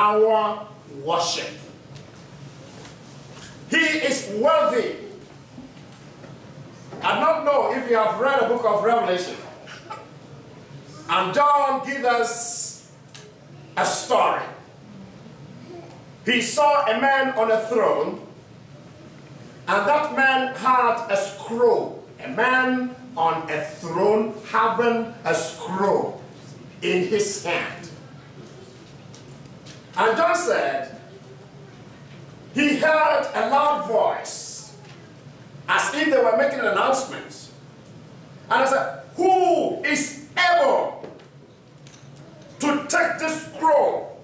our worship. He is worthy. I don't know if you have read the book of Revelation. And John gives us a story. He saw a man on a throne, and that man had a scroll. A man on a throne having a scroll in his hand. And John said, he heard a loud voice as if they were making an announcement. And I said, Who is able to take this scroll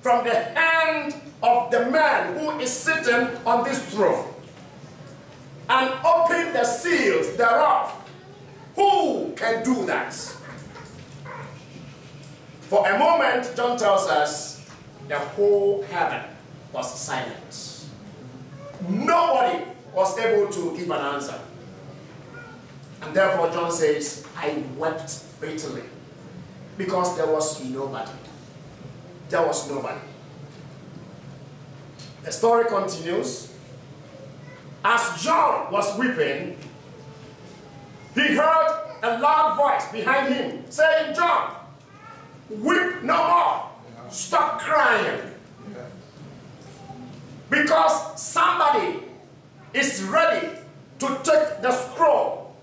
from the hand of the man who is sitting on this throne and open the seals thereof? Who can do that? For a moment, John tells us the whole heaven was silent. Nobody was able to give an answer. And therefore, John says, I wept bitterly because there was nobody. There was nobody. The story continues. As John was weeping, he heard a loud voice behind him saying, John, weep no more. Stop crying. Because somebody is ready to take the scroll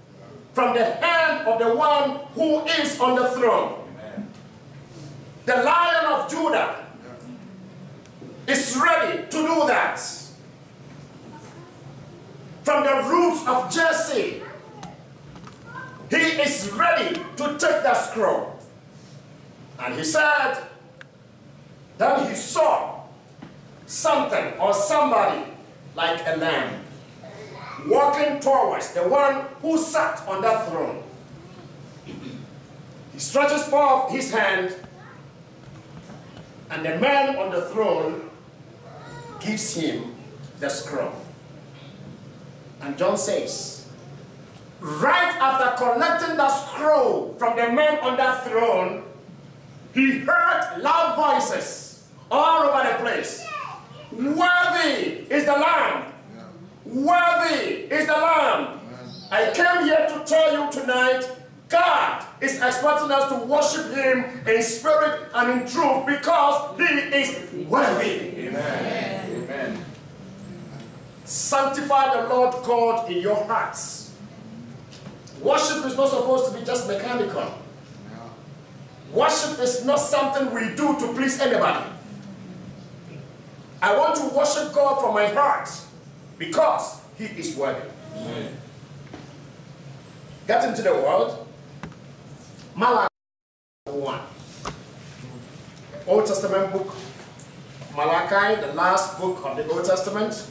from the hand of the one who is on the throne. The lion of Judah is ready to do that. From the roots of Jesse, he is ready to take the scroll. And he said, then he saw something or somebody like a lamb walking towards the one who sat on that throne. He stretches forth his hand, and the man on the throne gives him the scroll. And John says, right after collecting the scroll from the man on that throne, he heard loud voices all over the place. Worthy is the Lamb. Worthy is the Lamb. I came here to tell you tonight, God is expecting us to worship Him in spirit and in truth because He is worthy. Amen. Amen. Sanctify the Lord God in your hearts. Worship is not supposed to be just mechanical. Worship is not something we do to please anybody. I want to worship God from my heart because He is worthy. Amen. Get into the world. Malachi 1. Old Testament book. Malachi, the last book of the Old Testament.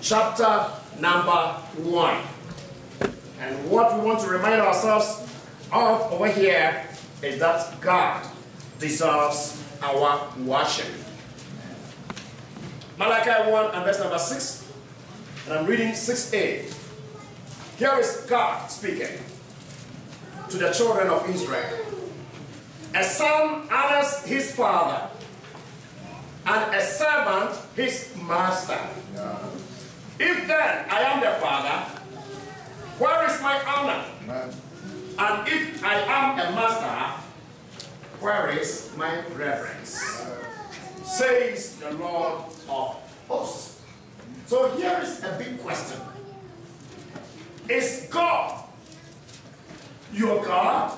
Chapter number 1. And what we want to remind ourselves of over here is that God deserves our worship. Malachi 1 and verse number 6. And I'm reading 6a. Here is God speaking to the children of Israel. A son honors his father, and a servant his master. If then I am the father, where is my honor? And if I am a master, where is my reverence? Says the Lord of hosts. So here is a big question. Is God your God?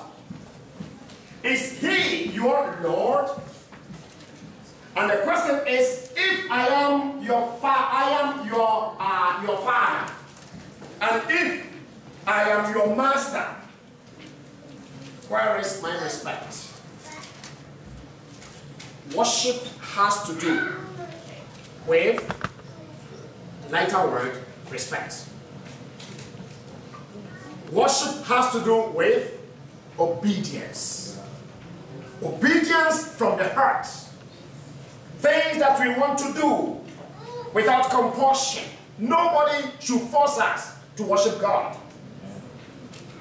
Is He your Lord? And the question is, if I am your fa I am your uh, your father, and if I am your master, where is my respect? Worship has to do with lighter word respect. Worship has to do with obedience. Obedience from the heart. Things that we want to do without compulsion. Nobody should force us to worship God.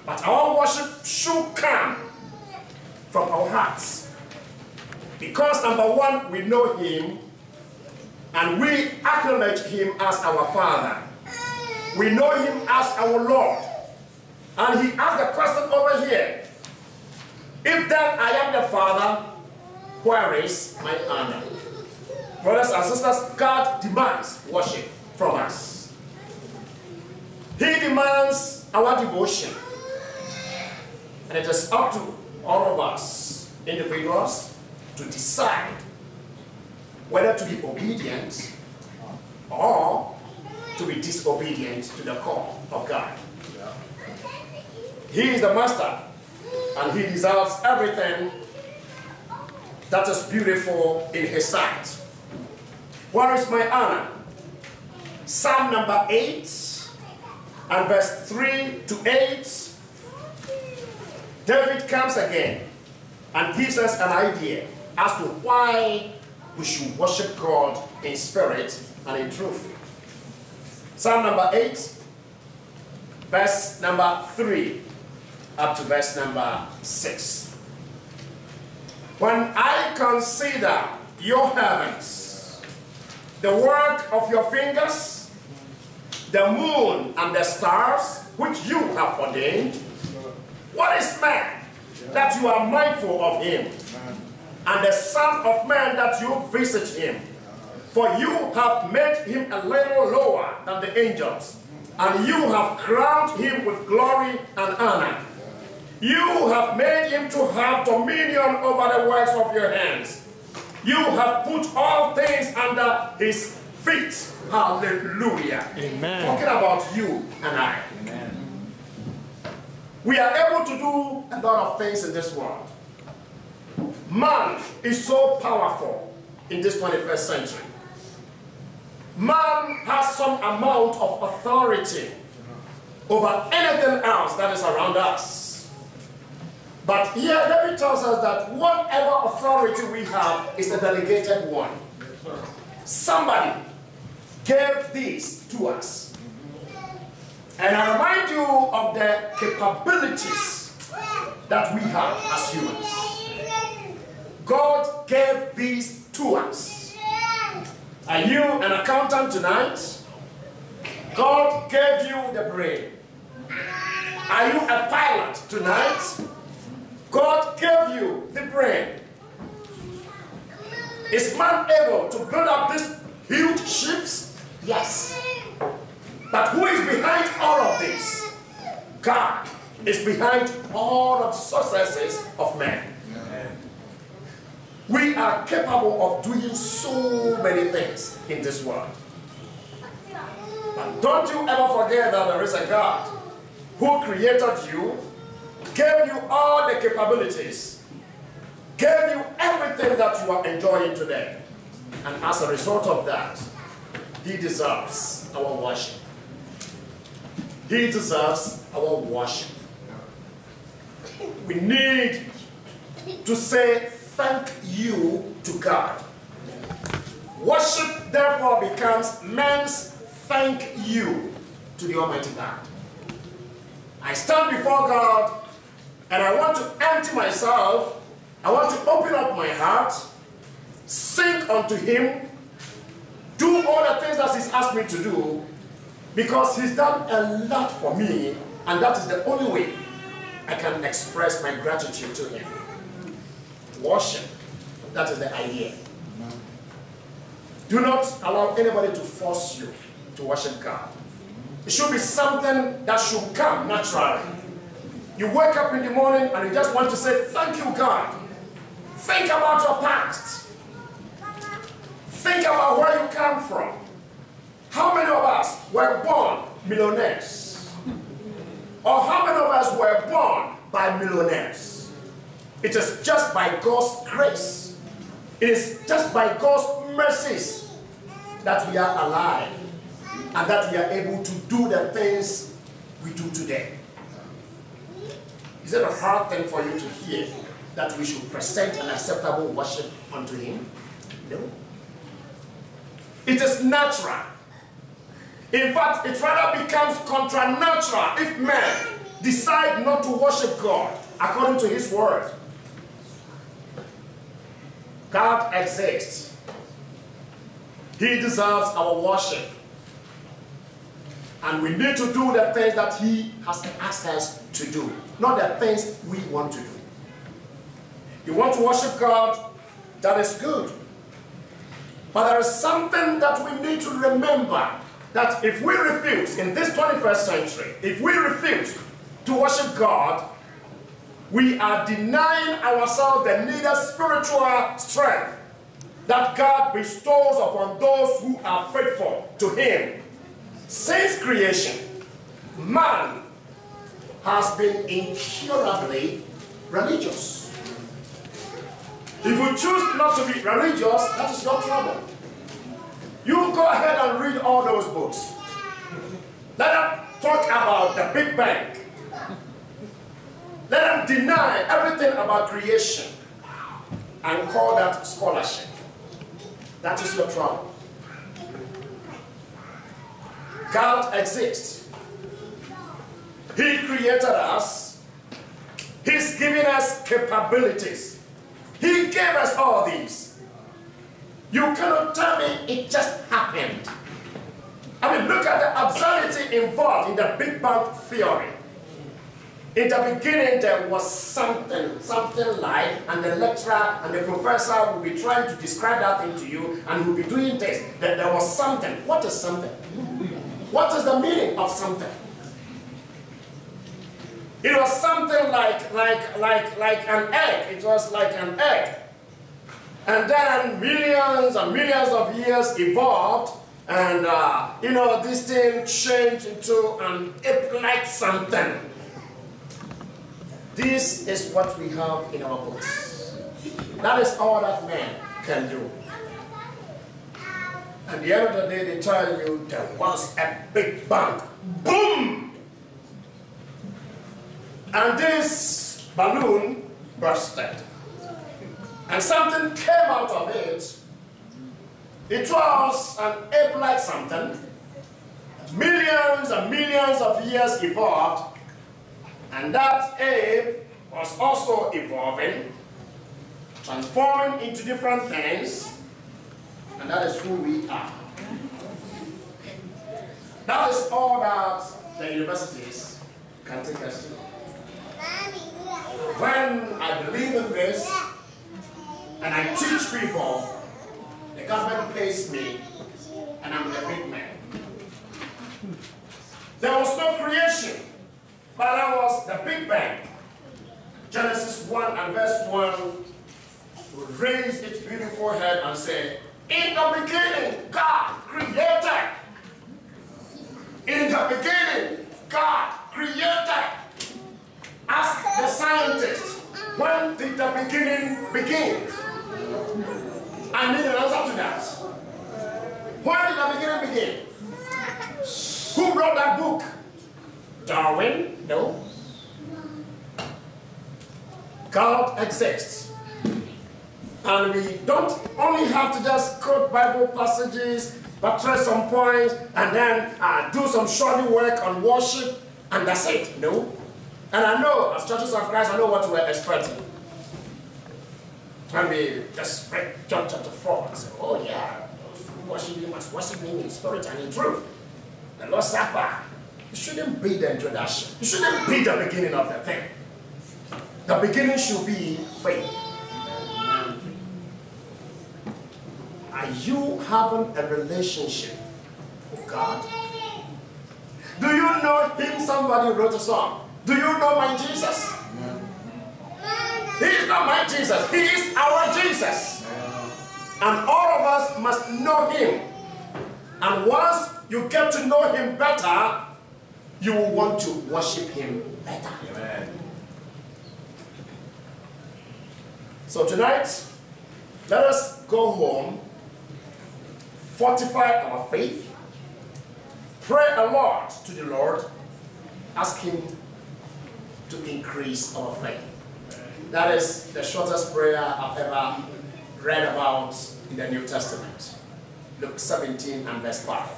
But our worship should come from our hearts Because number one, we know him and we acknowledge him as our Father. We know him as our Lord. And he asked the question over here, if then I am the Father, where is my honor? Brothers and sisters, God demands worship from us. He demands our devotion. And it is up to all of us, individuals, to decide whether to be obedient or to be disobedient to the call of God. He is the master and he deserves everything that is beautiful in his sight. Where is my honor? Psalm number 8 and verse 3 to 8. David comes again and gives us an idea as to why we should worship God in spirit and in truth. Psalm number 8, verse number 3 up to verse number 6. When I consider your heavens, the work of your fingers, the moon and the stars which you have ordained, what is man that you are mindful of him? And the Son of Man that you visit him? For you have made him a little lower than the angels, and you have crowned him with glory and honor. You have made him to have dominion over the works of your hands. You have put all things under his feet. Hallelujah. Amen. Talking about you and I. Amen. We are able to do a lot of things in this world. Man is so powerful in this 21st century. Man has some amount of authority over anything else that is around us. But here David tells us that whatever authority we have is a delegated one. Somebody gave this to us. And I remind you of the capabilities that we have as humans. God gave these to us. Are you an accountant tonight? God gave you the brain. Are you a pilot tonight? God gave you the brain. Is man able to build up these huge ships? Yes. But who is behind all of this? God is behind all of the successes of man. We are capable of doing so many things in this world. But don't you ever forget that there is a God who created you, gave you all the capabilities, gave you everything that you are enjoying today. And as a result of that, he deserves our worship. He deserves our worship. We need to say thank you to God. Worship therefore becomes man's thank you to the Almighty God. I stand before God and I want to empty myself. I want to open up my heart, sing unto Him, do all the things that He's asked me to do because He's done a lot for me and that is the only way I can express my gratitude to Him. Worship. That is the idea. Do not allow anybody to force you to worship God. It should be something that should come naturally. You wake up in the morning and you just want to say, Thank you, God. Think about your past. Think about where you come from. How many of us were born millionaires? Or how many of us were born by millionaires? It is just by God's grace. It is just by God's mercies that we are alive and that we are able to do the things we do today. Is it a hard thing for you to hear that we should present an acceptable worship unto Him? No. It is natural. In fact, it rather becomes contra-natural if men decide not to worship God according to His word. God exists. He deserves our worship. And we need to do the things that He has asked us to do, not the things we want to do. You want to worship God? That is good. But there is something that we need to remember that if we refuse in this 21st century, if we refuse to worship God, we are denying ourselves the needed spiritual strength that God bestows upon those who are faithful to Him. Since creation, man has been incurably religious. If you choose not to be religious, that is your trouble. You go ahead and read all those books. Let us talk about the Big Bang. Let them deny everything about creation and call that scholarship. That is your trouble. God exists. He created us. He's given us capabilities. He gave us all these. You cannot tell me it just happened. I mean, look at the absurdity involved in the Big Bang Theory. In the beginning, there was something, something like, and the lecturer and the professor will be trying to describe that thing to you, and will be doing this. That there was something. What is something? What is the meaning of something? It was something like, like, like, like an egg. It was like an egg. And then millions and millions of years evolved, and uh, you know, this thing changed into an ape-like something. This is what we have in our books. That is all that man can do. At the end of the day, they tell you there was a big bang. Boom! And this balloon bursted. And something came out of it. It was an ape-like something. Millions and millions of years evolved. And that ape was also evolving, transforming into different things. And that is who we are. That is all that the universities can take us to. When I believe in this, and I teach people, the government pays me, and I'm the big man. There was no creation, but there was the Big Bang. Genesis 1 and verse 1 will raise its beautiful head and say, In the beginning, God created. In the beginning, God created. Ask the scientist, when did the beginning begin? I need an answer to that. When did the beginning begin? Who wrote that book? Darwin? No. God exists. And we don't only have to just quote Bible passages, but try some points, and then uh, do some shoddy work on worship, and that's it. No. And I know, as churches of Christ, I know what we're expecting. When we just read John chapter 4 and say, oh yeah, worship you must worship me in spirit and in truth. The Lord's Supper. It shouldn't be the introduction. It shouldn't be the beginning of the thing. The beginning should be faith. Are you having a relationship with God? Do you know him? Somebody wrote a song. Do you know my Jesus? He is not my Jesus. He is our Jesus. And all of us must know him. And once you get to know him better, you will want to worship him better. Amen. So tonight, let us go home, fortify our faith, pray a lot to the Lord, ask him to increase our faith. That is the shortest prayer I've ever read about in the New Testament. Luke 17 and verse 5.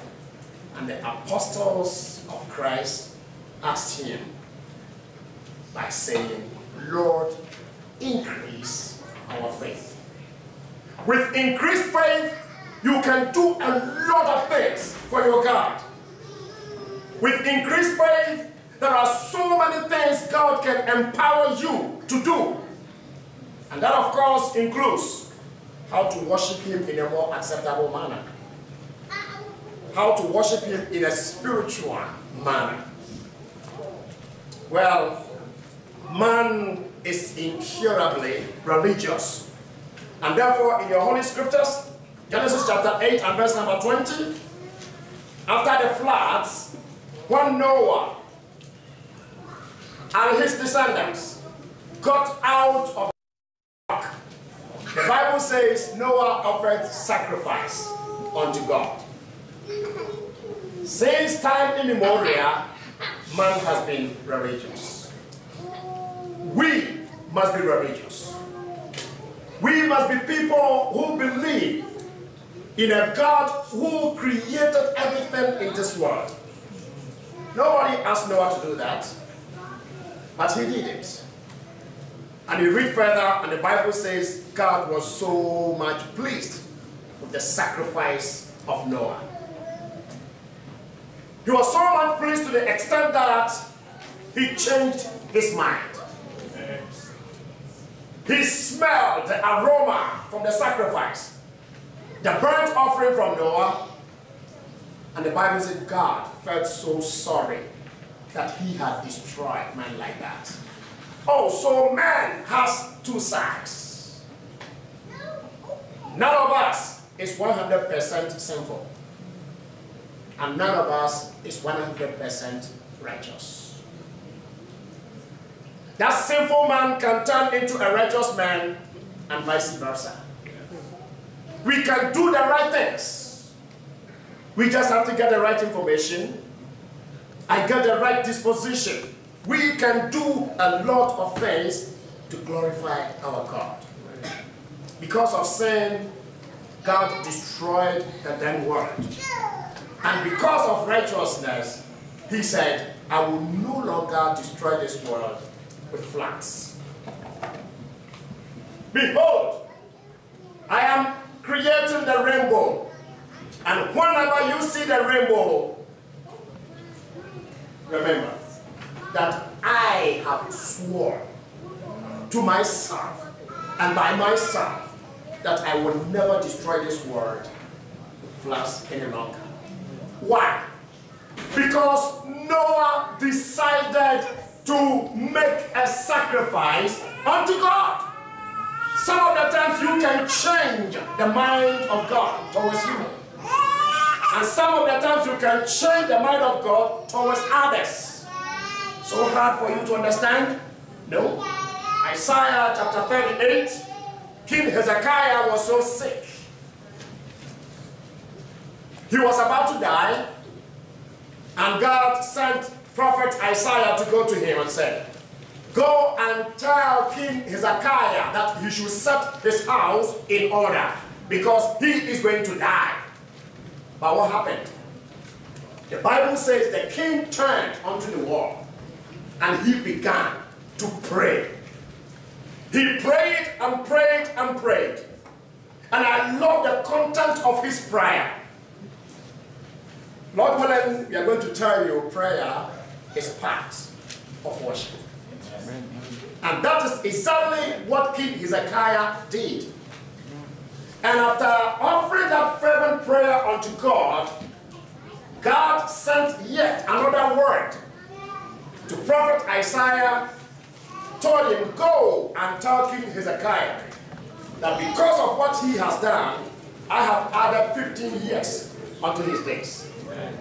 And the apostles of Christ asked him by saying, Lord, increase our faith. With increased faith, you can do a lot of things for your God. With increased faith, there are so many things God can empower you to do. And that, of course, includes how to worship Him in a more acceptable manner, how to worship Him in a spiritual manner. Well, man is incurably religious. And therefore, in your Holy Scriptures, Genesis chapter 8 and verse number 20, after the floods, when Noah and his descendants got out of the ark, the Bible says Noah offered sacrifice unto God. Since time immemorial, man has been religious. We must be religious. We must be people who believe in a God who created everything in this world. Nobody asked Noah to do that, but he did it. And you read further, and the Bible says God was so much pleased with the sacrifice of Noah. He was so much pleased to the extent that he changed his mind. He smelled the aroma from the sacrifice, the burnt offering from Noah, and the Bible said God felt so sorry that he had destroyed man like that. Oh, so man has two sides. None of us is 100% sinful. And none of us is 100% righteous. That sinful man can turn into a righteous man and vice versa. We can do the right things. We just have to get the right information I get the right disposition. We can do a lot of things to glorify our God. Because of sin, God destroyed the then world. And because of righteousness, he said, I will no longer destroy this world with floods. Behold, I am creating the rainbow. And whenever you see the rainbow, remember that I have sworn to myself and by myself that I will never destroy this world with floods any longer. Why? Because Noah decided to make a sacrifice unto God. Some of the times you can change the mind of God towards you. And some of the times you can change the mind of God towards others. So hard for you to understand? No. Isaiah chapter 38, King Hezekiah was so sick. He was about to die, and God sent prophet Isaiah to go to him and said, Go and tell King Hezekiah that he should set his house in order because he is going to die. But what happened? The Bible says the king turned onto the wall and he began to pray. He prayed and prayed and prayed. And I love the content of his prayer. Lord willing, we are going to tell you prayer is part of worship. And that is exactly what King Hezekiah did. And after offering that fervent prayer unto God, God sent yet another word to prophet Isaiah, told him, Go and tell King Hezekiah that because of what he has done, I have added 15 years unto his days.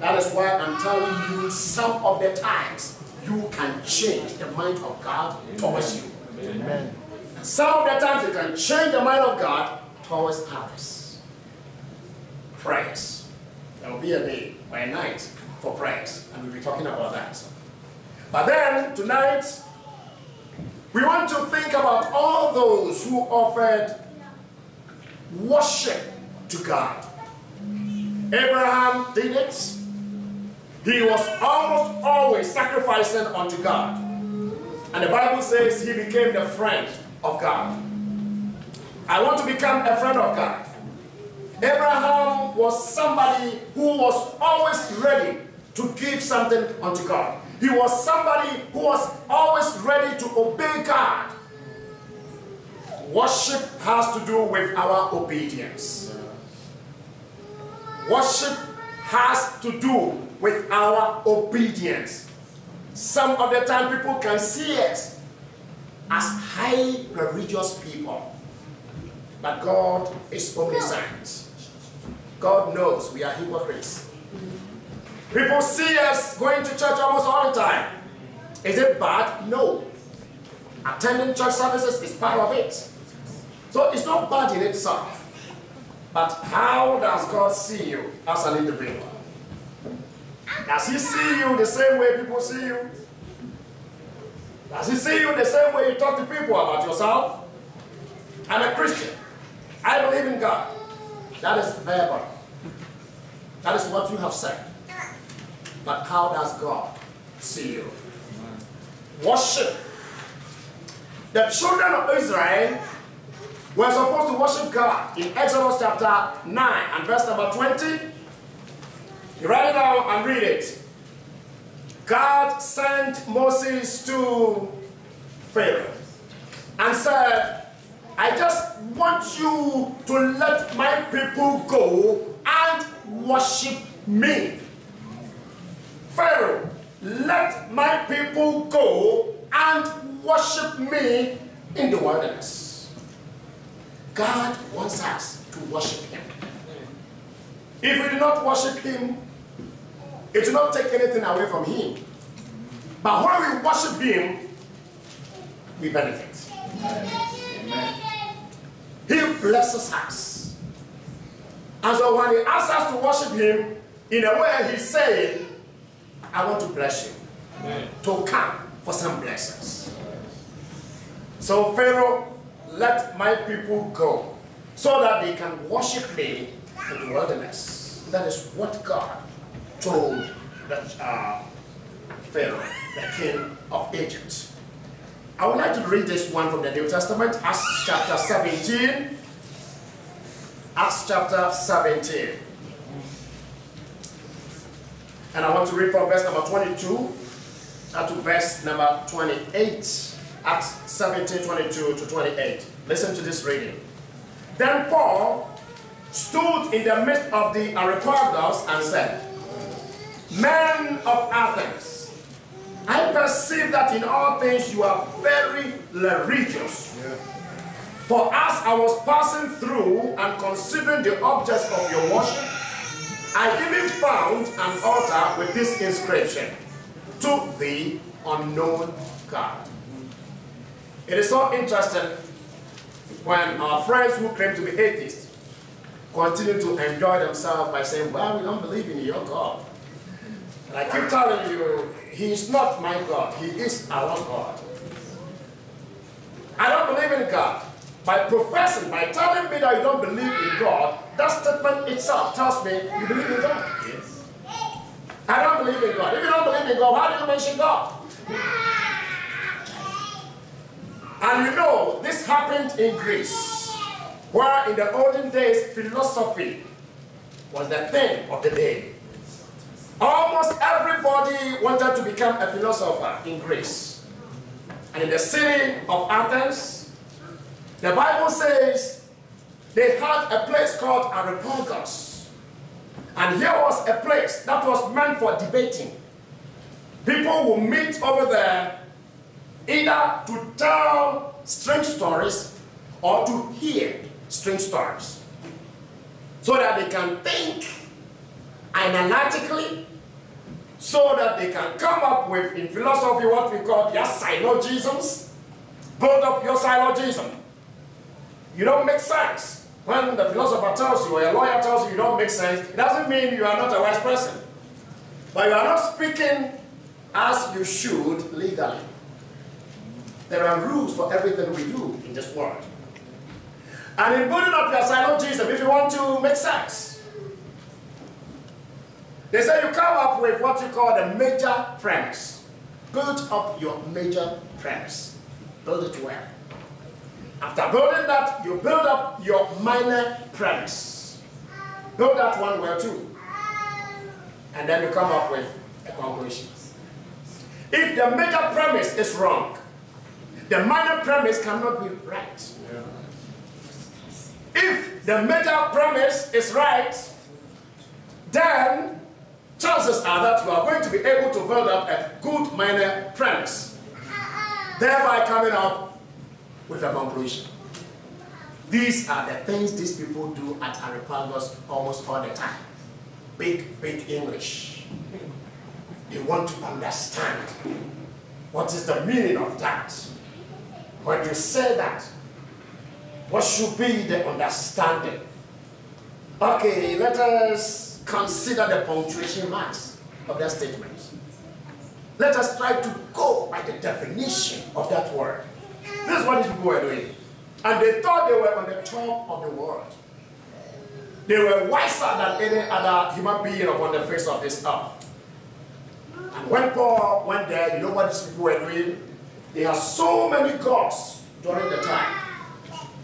That is why I'm telling you some of the times you can change the mind of God towards you. Amen. Some of the times you can change the mind of God towards others. Prayers. There will be a day or a night for prayers, and we'll be talking about that. But then, tonight, we want to think about all those who offered worship to God. Abraham did it. He was almost always sacrificing unto God. And the Bible says he became the friend of God. I want to become a friend of God. Abraham was somebody who was always ready to give something unto God. He was somebody who was always ready to obey God. Worship has to do with our obedience. Worship has to do with our obedience. Some of the time people can see us as high religious people. But God is omniscient. God knows we are hypocrites. People see us going to church almost all the time. Is it bad? No. Attending church services is part of it. So it's not bad in itself. But how does God see you as an individual? Does he see you the same way people see you? Does he see you the same way you talk to people about yourself? I'm a Christian. I believe in God. That is verbal. That is what you have said. But how does God see you? Worship. The children of Israel were supposed to worship God in Exodus chapter 9 and verse number 20. You write it down and read it. God sent Moses to Pharaoh and said, I just want you to let my people go and worship me. Pharaoh, let my people go and worship me in the wilderness. God wants us to worship him. If we do not worship him, it will not take anything away from him. But when we worship him, we benefit. Amen. He blesses us. And so when he asks us to worship him, in a way he's saying, I want to bless you. Amen. To come for some blessings. So Pharaoh, let my people go so that they can worship me in the wilderness. That is what God told the, uh, Pharaoh, the king of Egypt. I would like to read this one from the New Testament, Acts chapter 17. Acts chapter 17. And I want to read from verse number 22 to verse number 28. Acts 17, 22 to 28. Listen to this reading. Then Paul stood in the midst of the Areopagus and said, Men of Athens, I perceive that in all things you are very religious. For as I was passing through and considering the objects of your worship, I even found an altar with this inscription, To the unknown God. It is so interesting when our friends who claim to be atheists continue to enjoy themselves by saying, well, we don't believe in your God. And I keep telling you, he is not my God. He is our God. I don't believe in God. By professing, by telling me that you don't believe in God, that statement itself tells me you believe in God. Yes. I don't believe in God. If you don't believe in God, how do you mention God? And you know, this happened in Greece, where in the olden days, philosophy was the thing of the day. Almost everybody wanted to become a philosopher in Greece. And in the city of Athens, the Bible says they had a place called Areopagus. And here was a place that was meant for debating. People would meet over there either to tell strange stories or to hear strange stories. So that they can think analytically so that they can come up with, in philosophy, what we call their syllogisms. Build up your syllogism. You don't make sense. When the philosopher tells you or a lawyer tells you you don't make sense, it doesn't mean you are not a wise person. But you are not speaking as you should legally. There are rules for everything we do in this world. And in building up your syllogism, if you want to make sense, they say you come up with what you call the major premise. Build up your major premise. Build it well. After building that, you build up your minor premise. build that one well too. And then you come up with a conclusion. If the major premise is wrong, the minor premise cannot be right. If the major premise is right, then chances are that you are going to be able to build up a good minor premise, uh-uh. thereby coming up with a conclusion. These are the things these people do at Areopagus almost all the time. Big, big English. They want to understand what is the meaning of that. When you say that, what should be the understanding? Okay, let us consider the punctuation marks of that statement. Let us try to go by the definition of that word. This is what these people were doing. And they thought they were on the top of the world. They were wiser than any other human being upon the face of this earth. And when Paul went there, you know what these people were doing? They had so many gods during the time.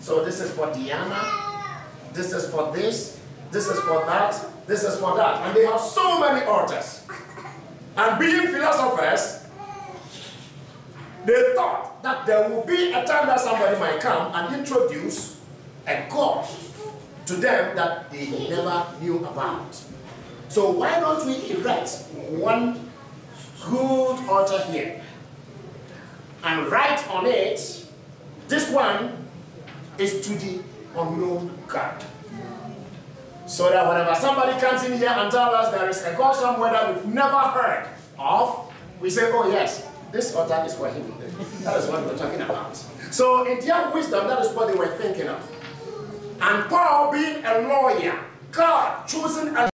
So this is for Diana, this is for this, this is for that, this is for that. And they have so many altars. And being philosophers, they thought that there will be a time that somebody might come and introduce a God to them that they never knew about. So why don't we erect one good altar here and write on it, this one is to the unknown God. So that whenever somebody comes in here and tells us there is a God somewhere that we've never heard of, we say, oh yes, this altar is for him. That is what we're talking about. So in their wisdom, that is what they were thinking of. And Paul being a lawyer, God choosing a